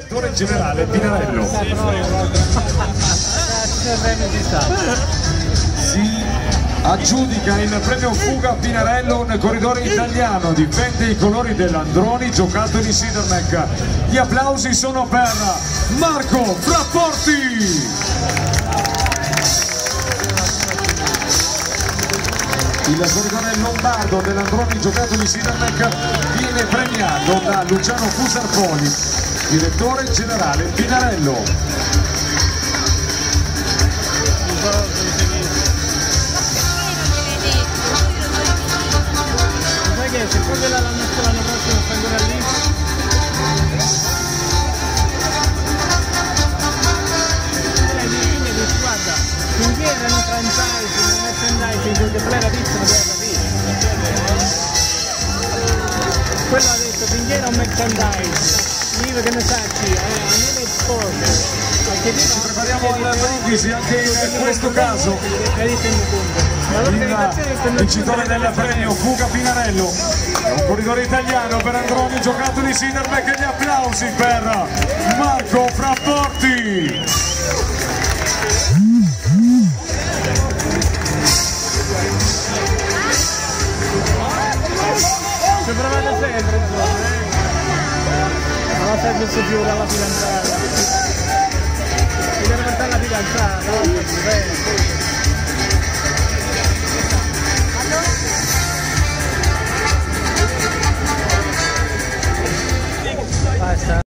Direttore generale Pinarello. Si aggiudica il premio Fuga Pinarello nel corridore italiano, difende i colori dell'Androni giocato in Sidermec. Gli applausi sono per Marco Frapporti. Il corridore lombardo dell'Androni giocato di Sidermec viene premiato da Luciano Fusarpoli, direttore generale Pinarello. Sai finché erano franchising, merchandising, quel che era visto non doveva capire. Quello ha detto, finché era un merchandising, io che ne sacci, eh, non è sport. Ci prepariamo alla brindisi anche in questo caso. Il vincitore del premio Fuga Pinarello un corridore italiano per Androni giocato di Siderbeck e gli applausi per Marco Frapporti Ci provate sempre, insomma, eh. saya bersedia dalam dengan saya.